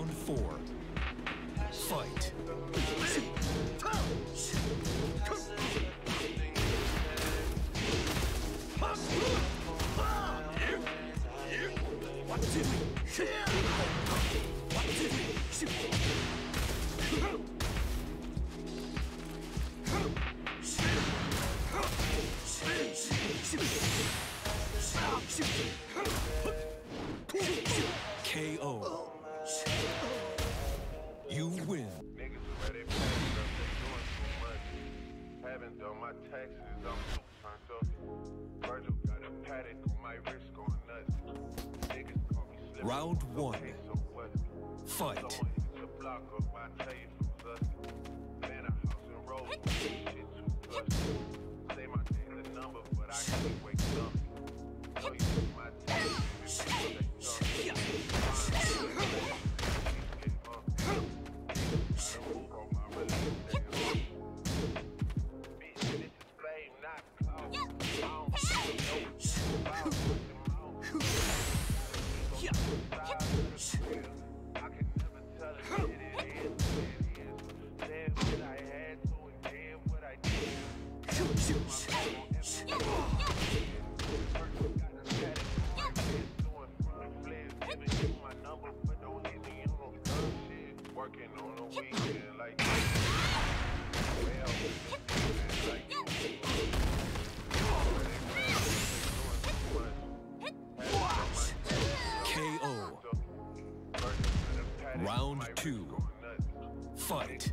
Round four. Fight. Done my taxes, I'm too turned up. Virgil got a Patek on my wrist going nuts. Niggas call me slipping. Round one. Okay, so what? Fight. Someone hit your block up, I tell you from us. Man, a house and road, shit too plus. Say my name the number, but I can't wake up. Tell you my taxes, Working on a weekend like well, like KO. Round two. Fight.